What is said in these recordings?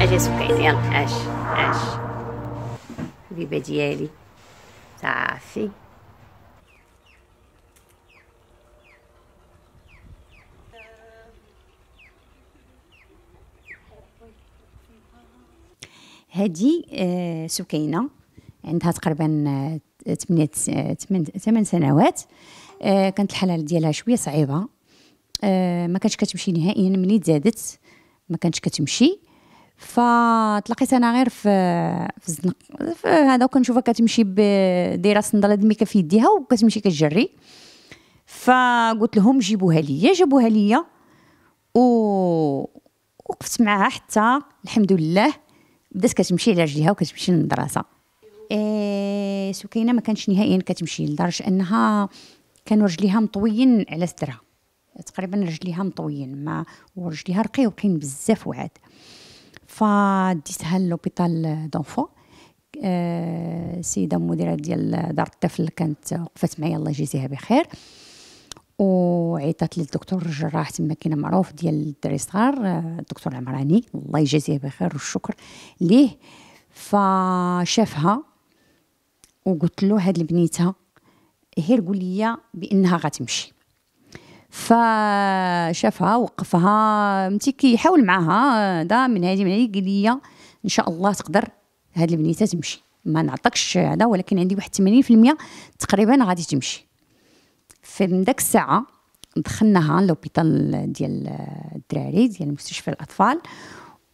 أجي سكينه يلا. اش اش البيبه ديالي. صافي. هادي آه، سكينة. عندها تقريبا آه، ثمانية آه، ثمان سنوات. كانت الحاله ديالها شوية صعيبة. ما كانتش كتمشي نهائيا ملي تزادت ما كانتش كتمشي. فتلاقيت أنا غير في في الزنق هذا وكنشوفها كتمشي دايرة صندله دميكة في يديها وكتمشي كتجري. فقلت لهم جيبوها ليا جابوها ليا. و وقفت معاها حتى الحمد لله بدات كتمشي على رجليها وكتمشي للمدرسة. إيه سكينة ما كانش نهائيا كتمشي لدرجة أنها كانوا رجليها مطويين على صدرها تقريبا رجليها مطويين ما ورجليها رقيقين بزاف وعاد. فديتها l'hôpital d'enfants آه سيدة مديرة ديال دار الطفل كانت وقفت معايا الله يجزيها بخير. وعيطت للدكتور الجراح تما كاين معروف ديال الدري الصغار الدكتور العمراني الله يجازيه بخير والشكر ليه. فشافها وقلت له هاد البنيتة غير قول لي بأنها غتمشي. فشافها وقفها. متي كيحاول معاها دا من هذه من هذه. قال لي إن شاء الله تقدر هاد البنيتة تمشي. ما نعطيكش هذا ولكن عندي واحد 80% تقريبا غادي تمشي. في من داك الساعة دخلناها لوبيتال ديال الدراري ديال مستشفى الأطفال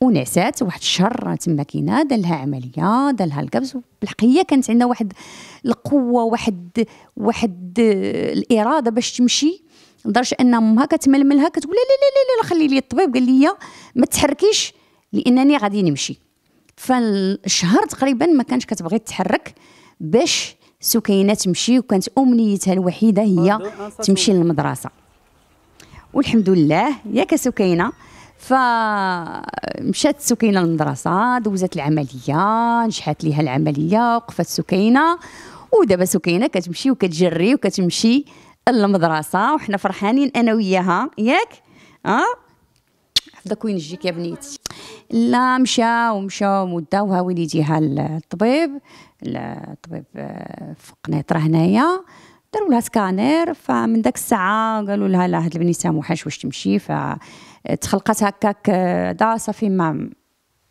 ونعسات. واحد الشهر تما كاينة دار لها عملية دار لها القبض. بالحقيقة كانت عندها واحد القوة واحد واحد الإرادة باش تمشي. لدرجه أن امها كتململها كتقول لا لا لا لا خلي لي الطبيب. قال لي ما تحركيش لأنني غادي نمشي. فالشهر تقريبا ما كانش كتبغي تتحرك باش سكينة تمشي وكانت أمنيتها الوحيدة هي تمشي للمدرسة. والحمد لله ياك سكينه فمشات سكينة للمدرسة دوزت العملية نجحت ليها العملية وقفت سكينة. ودابا سكينة كتمشي وكتجري وكتمشي المدرسة وحنا فرحانين أنا وياها. ياك؟ ها أه؟ حفظك وين يجيك يا بنيتي لا مشى ومشى وداوها وليديها الطبيب. الطبيب آه، في قنيطره هنايا. داروا لها سكانير فمن داك الساعة قالوا لها لا هاد البنيته موحاش واش تمشي. فتخلقت هكاك آه، دا صافي ما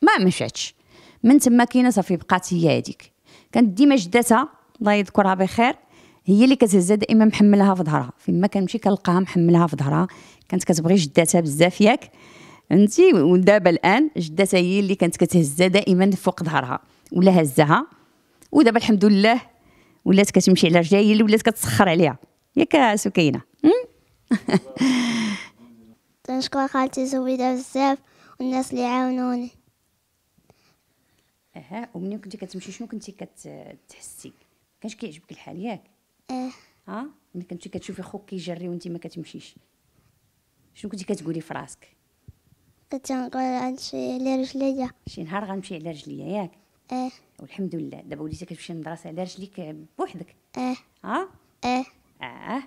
ما مشاتش. من تما كاينة صافي بقات هي هذيك كانت ديما جدتها الله يذكرها بخير. هي اللي كتهزها دائما محملها في ظهرها. فيما كنمشي كنلقاها محملها في ظهرها. كانت كتبغي جداتها بزاف ياك. فهمتي؟ ودابا الآن جداتها هي اللي كانت كتهزها دائما فوق ظهرها. ولا هزها. ودابا الحمد لله ولات كتمشي على رجلها هي اللي ولات كتسخر عليها. ياك سكينه تنشكر خالتي زويدة بزاف والناس اللي عاونوني. أها ومنين كنتي كتمشي؟ شنو كنتي كتحسي كانش كيعجبك الحال ياك؟ آه ها؟ ملي كنتي كتشوفي خوك كيجري وأنت ما كتمشيش. شنو كنتي كتقولي في راسك؟ كنت نقول غنمشي على رجليا. شي نهار غنمشي على رجليا ياك؟ آه والحمد لله. دابا وليتي كتمشي للمدرسة على رجليك بوحدك. آه ها؟ آه آه.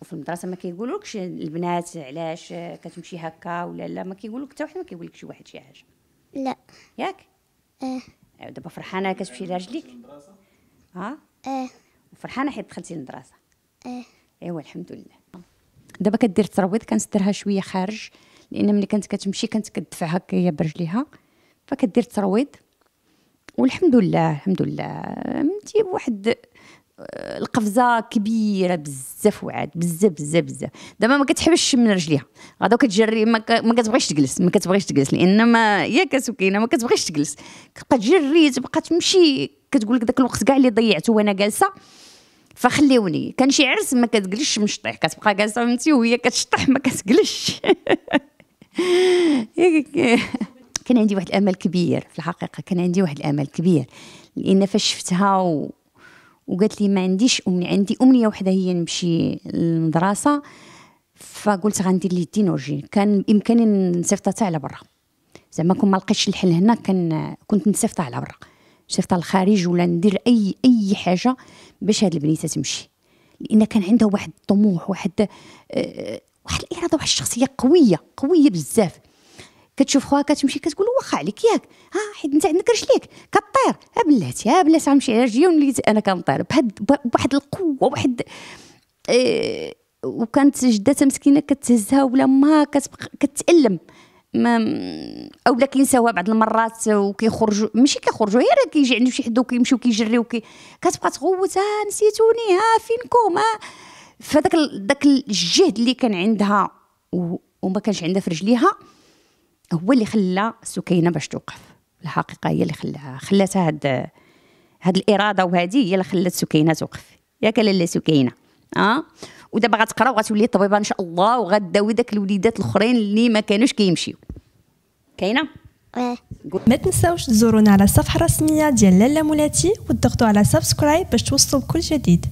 وفي المدرسة ما كيقولولكش البنات علاش كتمشي هكا ولا لا ما كيقولوك حتى واحد ما كيقولك شي واحد شي حاجة. لا. ياك؟ آه دابا فرحانة كتمشي على رجليك؟ ها؟ آه وفرحانة حيت دخلتي للمدرسة. آه إيوا الحمد لله. دابا كدير الترويض كنسترها شوية خارج لأن ملي كانت كتمشي كانت كتدفع هكايا برجليها فكدير الترويض والحمد لله الحمد لله. متي بواحد القفزة كبيرة بزاف وعاد بزاف بزاف بزاف. دابا ما كتحبش من رجليها. غدا كتجري ما, كتبغيش تجلس ما كتبغيش تجلس لأن ما ياك سكينه ما كتبغيش تجلس. كتبقى تجري تبقى تمشي. كتقول لك داك الوقت كاع اللي ضيعته وأنا جالسة فخليوني. كان شي عرس ما كتجلسش مشطيح كتبقى جالسة فهمتي وهي كتشطح ما كتجلسش. كان عندي واحد الأمل كبير في الحقيقة كان عندي واحد الأمل كبير لإن فاش شفتها و... وقالت لي ما عنديش أمنية عندي أمنية وحدة هي نمشي للمدرسة. فقلت غندير لي الدين ورجي كان بإمكاني نصيفطها على برا. زعما كون ما لقيتش الحل هنا كان كنت نصيفطها على برا. صيفطها للخارج ولا ندير أي أي حاجة باش هاد البنيتة تمشي. لأن كان عندها واحد الطموح واحد آه، واحد الإرادة واحد الشخصية قوية قوية بزاف. كتشوف خوها كتمشي كتقول واخا عليك ياك. ها حيت انت عندك رجليك. كطير. بلاتي ها بلاتي غنمشي على رجلي ونولي أنا كنطير بواحد القوة واحد إيه وكانت جدتها مسكينة كتهزها ولا ما كتألم. ما اولا كينساوها بعض المرات وكيخرجوا ماشي كيخرجوا غير كيجي عندهم شي حد وكيمشيو كيجريو كي كتبقى تغوت ها نسيتوني ها فينكم ها. فداك داك الجهد اللي كان عندها وما كانش عندها في رجليها هو اللي خلى سكينة باش توقف. الحقيقة هي اللي خلاها خلاتها هاد هاد الإرادة وهذه هي اللي خلات سكينة توقف. ياك لاله سكينة آه؟ ودابا غتقرا وغتولي طبيبه إن شاء الله وغداوي داك الوليدات الأخرين اللي ما كانوش كيمشيو. كاينة؟ ما تنساوش تزورونا على الصفحه الرسميه ديال لاله مولاتي وتضغطوا على subscribe باش توصلوا بكل جديد.